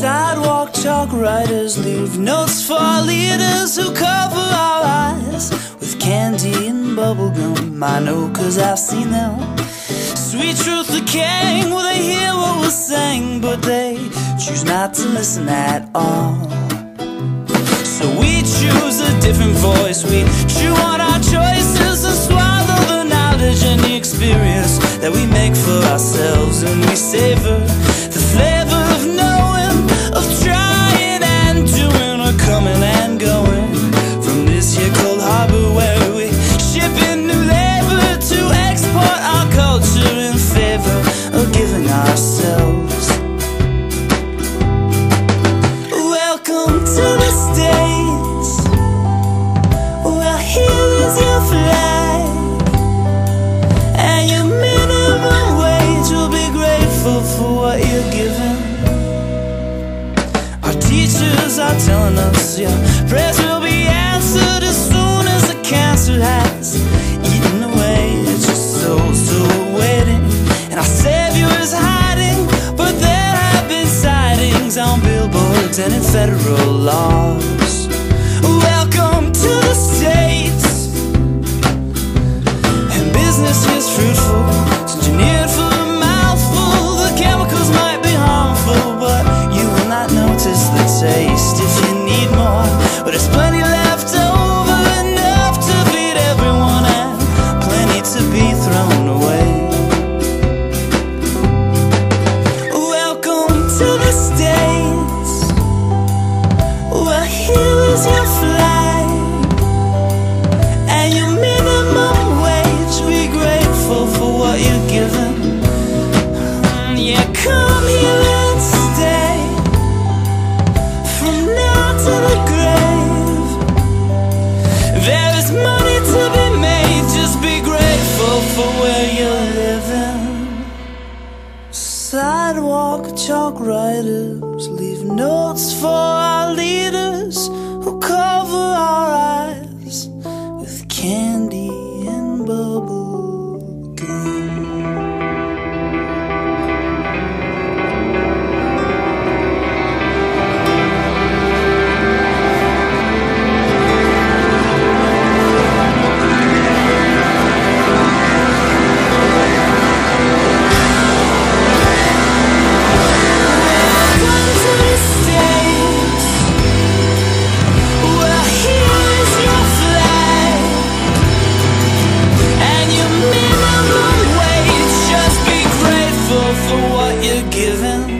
Sidewalk chalk writers leave notes for leaders who cover our eyes with candy and bubblegum. I know cause I've seen them. Sweet truth decaying, will they hear what we're saying? But they choose not to listen at all. So we choose a different voice. We chew on our choices and swallow the knowledge and the experience that we make for ourselves. And we savor the flavor telling us your prayers will be answered as soon as the cancer has eaten away at your soul. So waiting, and our savior is hiding. But there have been sightings on billboards and in federal laws. Sidewalk chalk writers leave notes for our leaders for what you're given.